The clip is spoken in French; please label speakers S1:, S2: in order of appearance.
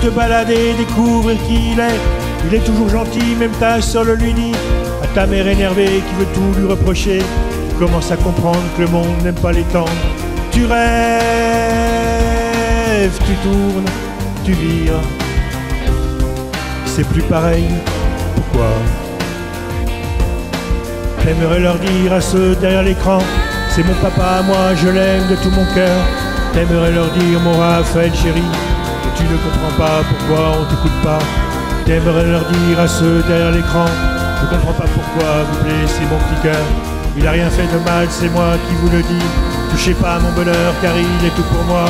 S1: te balader, découvrir qui il est. Il est toujours gentil, même ta soeur le lui dit. À ta mère énervée qui veut tout lui reprocher, tu commences à comprendre que le monde n'aime pas les temps. Tu rêves, tu tournes, tu vires. C'est plus pareil, pourquoi? T'aimerais leur dire à ceux derrière l'écran, c'est mon papa, moi je l'aime de tout mon cœur. T'aimerais leur dire mon Raphaël chéri, tu ne comprends pas pourquoi on t'écoute pas. T'aimerais leur dire à ceux derrière l'écran, je comprends pas pourquoi vous blessez mon petit cœur. Il a rien fait de mal, c'est moi qui vous le dis. Touchez pas à mon bonheur car il est tout pour moi.